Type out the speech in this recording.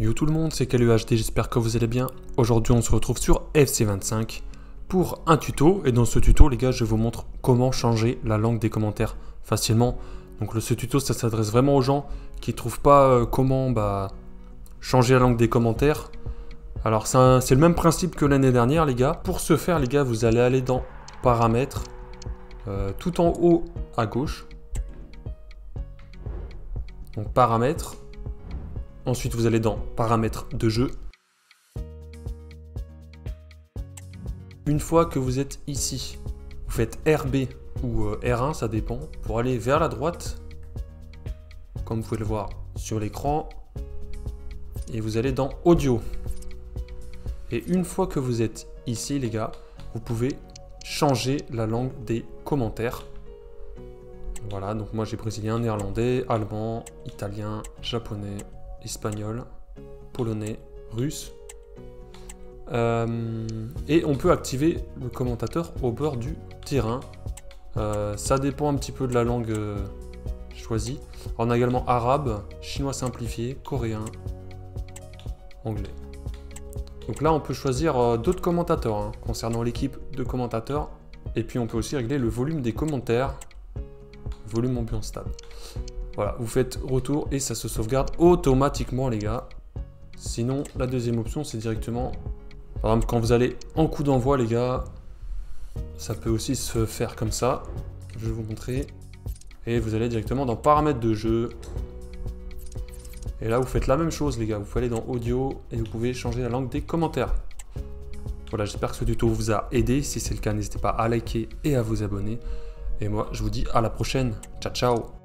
Yo tout le monde, c'est KLUHD, j'espère que vous allez bien. Aujourd'hui on se retrouve sur FC25 pour un tuto. Et dans ce tuto les gars, je vous montre comment changer la langue des commentaires facilement. Donc ce tuto ça s'adresse vraiment aux gens qui trouvent pas euh, comment bah, changer la langue des commentaires. Alors c'est le même principe que l'année dernière les gars. Pour ce faire les gars, vous allez aller dans paramètres, euh, tout en haut à gauche. Donc paramètres. Ensuite, vous allez dans paramètres de jeu. Une fois que vous êtes ici, vous faites RB ou euh, R1, ça dépend, pour aller vers la droite, comme vous pouvez le voir sur l'écran, et vous allez dans audio. Et une fois que vous êtes ici, les gars, vous pouvez changer la langue des commentaires. Voilà, donc moi j'ai brésilien, néerlandais, allemand, italien, japonais, espagnol, polonais, russe. Euh, et on peut activer le commentateur au bord du terrain. Euh, ça dépend un petit peu de la langue euh, choisie. on a également arabe, chinois simplifié, coréen, anglais. Donc là, on peut choisir d'autres commentateurs hein, concernant l'équipe de commentateurs. Et puis on peut aussi régler le volume des commentaires. Volume ambiance stable. Voilà, vous faites retour et ça se sauvegarde automatiquement, les gars. Sinon, la deuxième option, c'est directement... Par exemple, quand vous allez en coup d'envoi, les gars, ça peut aussi se faire comme ça. Je vais vous montrer. Et vous allez directement dans paramètres de jeu. Et là, vous faites la même chose, les gars. Vous pouvez aller dans audio et vous pouvez changer la langue des commentaires. Voilà, j'espère que ce tuto vous a aidé. Si c'est le cas, n'hésitez pas à liker et à vous abonner. Et moi, je vous dis à la prochaine. Ciao, ciao